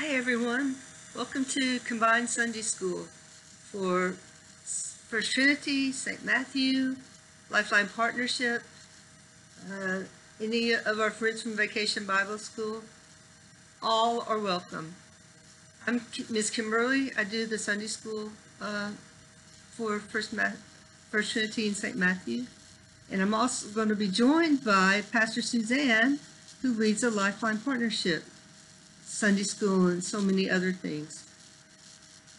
Hi, everyone. Welcome to Combined Sunday School for First Trinity, St. Matthew, Lifeline Partnership, uh, any of our friends from Vacation Bible School. All are welcome. I'm Miss Kimberly. I do the Sunday School uh, for First, Ma- First Trinity and St. Matthew. And I'm also going to be joined by Pastor Suzanne, who leads the Lifeline Partnership. Sunday school, and so many other things.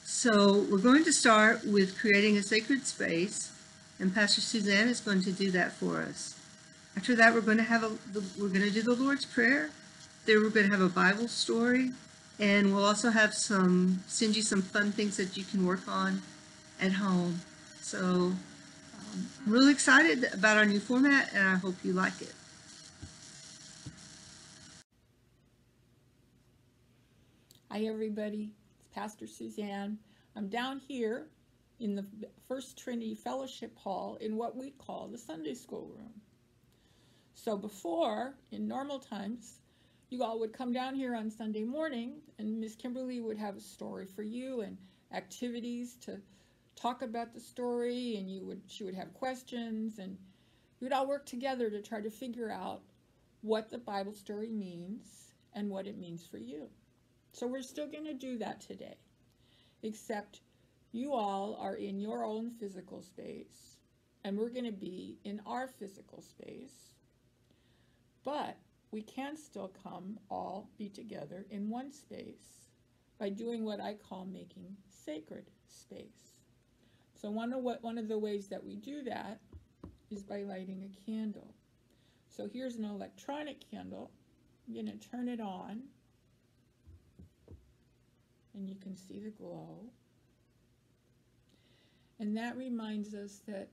So we're going to start with creating a sacred space, and Pastor Suzanne is going to do that for us. After that, we're going to have a we're going to do the Lord's Prayer. Then we're going to have a Bible story, and we'll also have some send you some fun things that you can work on at home. So um, I'm really excited about our new format, and I hope you like it. Hi, everybody. It's Pastor Suzanne. I'm down here in the First Trinity Fellowship Hall in what we call the Sunday School room. So, before, in normal times, you all would come down here on Sunday morning, and Miss Kimberly would have a story for you and activities to talk about the story, and you would she would have questions, and you would all work together to try to figure out what the Bible story means and what it means for you. So we're still going to do that today, except you all are in your own physical space, and we're going to be in our physical space. But we can still come all be together in one space by doing what I call making sacred space. So one of what one of the ways that we do that is by lighting a candle. So here's an electronic candle. I'm going to turn it on and you can see the glow. And that reminds us that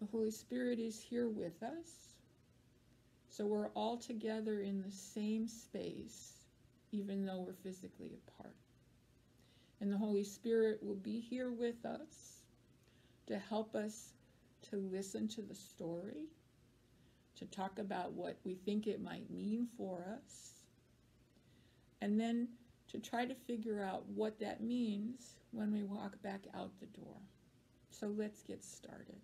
the Holy Spirit is here with us. So we're all together in the same space, even though we're physically apart. And the Holy Spirit will be here with us to help us to listen to the story, to talk about what we think it might mean for us, and then to try to figure out what that means when we walk back out the door. So let's get started.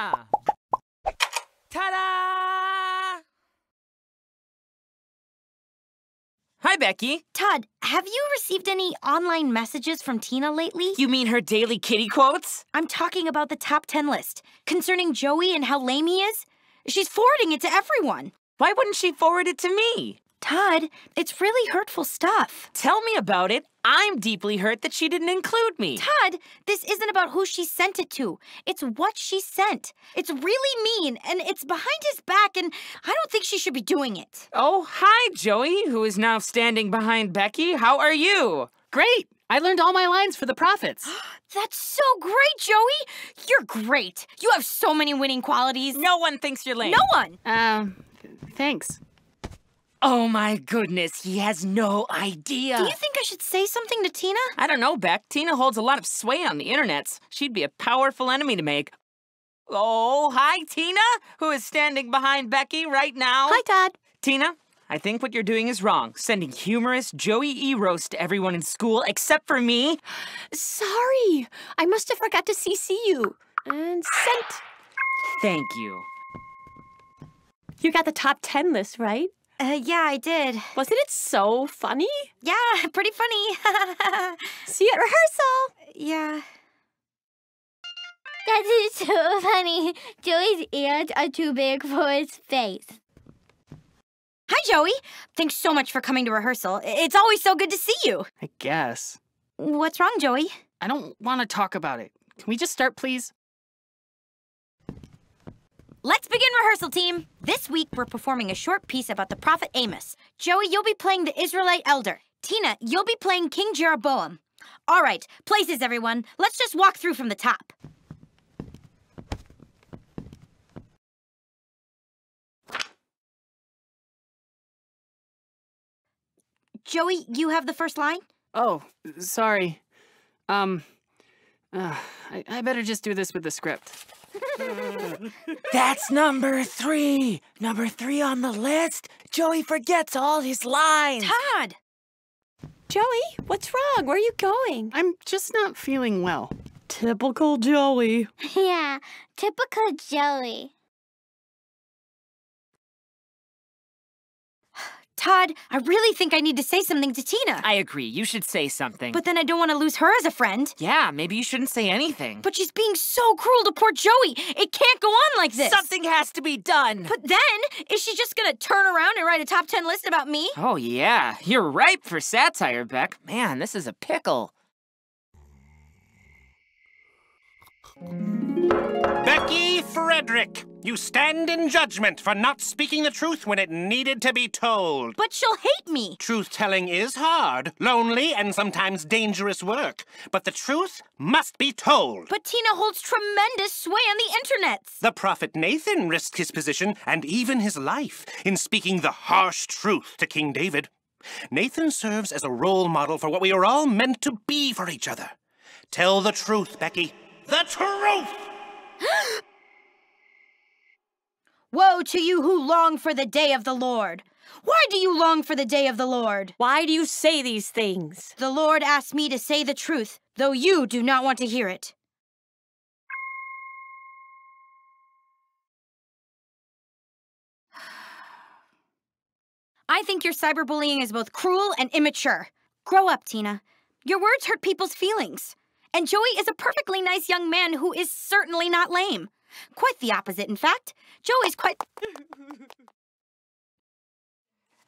Ta-da! Ta-da! Hi, Becky. Todd, have you received any online messages from Tina lately? You mean her daily kitty quotes? I'm talking about the top 10 list concerning Joey and how lame he is. She's forwarding it to everyone. Why wouldn't she forward it to me? Todd, it's really hurtful stuff. Tell me about it. I'm deeply hurt that she didn't include me. Todd, this isn't about who she sent it to. It's what she sent. It's really mean, and it's behind his back, and I don't think she should be doing it. Oh, hi, Joey, who is now standing behind Becky. How are you? Great! I learned all my lines for the prophets. That's so great, Joey! You're great. You have so many winning qualities. No one thinks you're lame. No one! Um, thanks. Oh my goodness, he has no idea. Do you think I should say something to Tina? I don't know, Beck. Tina holds a lot of sway on the internets. She'd be a powerful enemy to make. Oh, hi, Tina, who is standing behind Becky right now. Hi, Todd. Tina, I think what you're doing is wrong. Sending humorous Joey E. roast to everyone in school except for me. Sorry, I must have forgot to CC you. And sent. Thank you. You got the top 10 list, right? Uh, yeah, I did. Wasn't it so funny? Yeah, pretty funny. See you at rehearsal. yeah. That is so funny. Joey's ears are too big for his face. Hi, Joey. Thanks so much for coming to rehearsal. It's always so good to see you. I guess. What's wrong, Joey? I don't want to talk about it. Can we just start, please? Let's begin rehearsal, team. This week, we're performing a short piece about the prophet Amos. Joey, you'll be playing the Israelite elder. Tina, you'll be playing King Jeroboam. All right, places, everyone. Let's just walk through from the top. Joey, you have the first line? Oh, sorry. Um, uh, I, I better just do this with the script. That's number three. Number three on the list. Joey forgets all his lines. Todd! Joey, what's wrong? Where are you going? I'm just not feeling well. Typical Joey. Yeah, typical Joey. Todd, I really think I need to say something to Tina. I agree. You should say something. But then I don't want to lose her as a friend. yeah, maybe you shouldn't say anything. But she's being so cruel to poor Joey. It can't go on like this. something has to be done. But then, is she just gonna turn around and write a top 10 list about me? Oh, yeah. You're ripe for satire, Beck. Man, this is a pickle. Becky Frederick, you stand in judgment for not speaking the truth when it needed to be told. But she'll hate me. Truth telling is hard, lonely, and sometimes dangerous work. But the truth must be told. But Tina holds tremendous sway on the internets. The prophet Nathan risked his position and even his life in speaking the harsh truth to King David. Nathan serves as a role model for what we are all meant to be for each other. Tell the truth, Becky. The truth! Woe to you who long for the day of the Lord. Why do you long for the day of the Lord? Why do you say these things? The Lord asked me to say the truth, though you do not want to hear it. I think your cyberbullying is both cruel and immature. Grow up, Tina. Your words hurt people's feelings. And Joey is a perfectly nice young man who is certainly not lame. Quite the opposite, in fact. Joey's quite.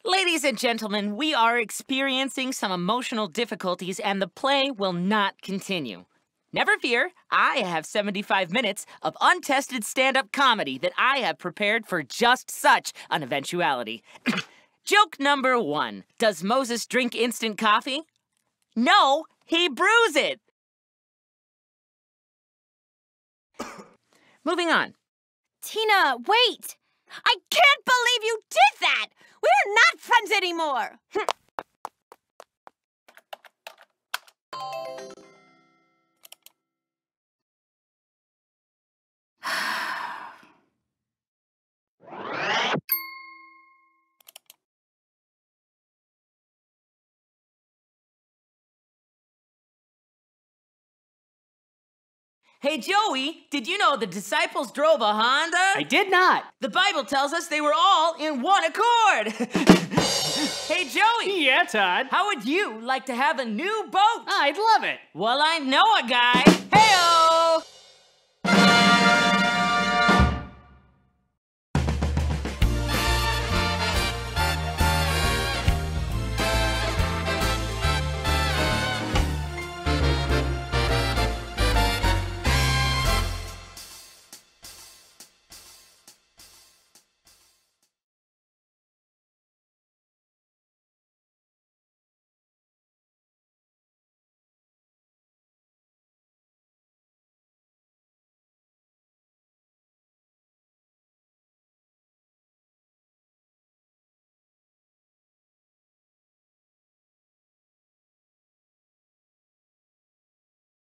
Ladies and gentlemen, we are experiencing some emotional difficulties and the play will not continue. Never fear, I have 75 minutes of untested stand up comedy that I have prepared for just such an eventuality. Joke number one Does Moses drink instant coffee? No, he brews it. Moving on. Tina, wait! I can't believe you did that! We're not friends anymore! Hm. Hey, Joey, did you know the disciples drove a Honda? I did not. The Bible tells us they were all in one accord. hey, Joey, Yeah, Todd. how would you like to have a new boat? I'd love it. Well, I know a guy. Heyo!